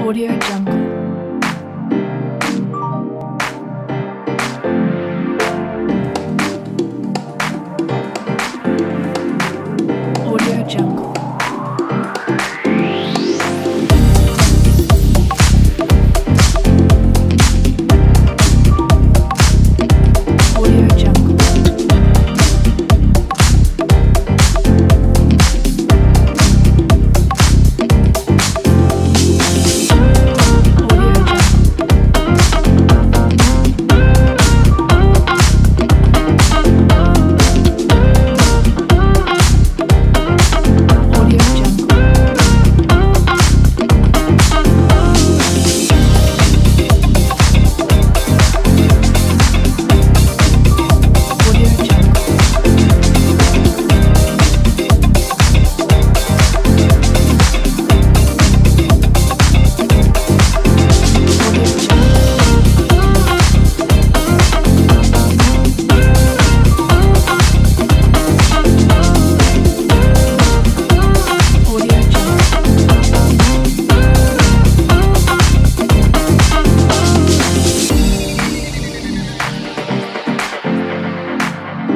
Audio Jungle.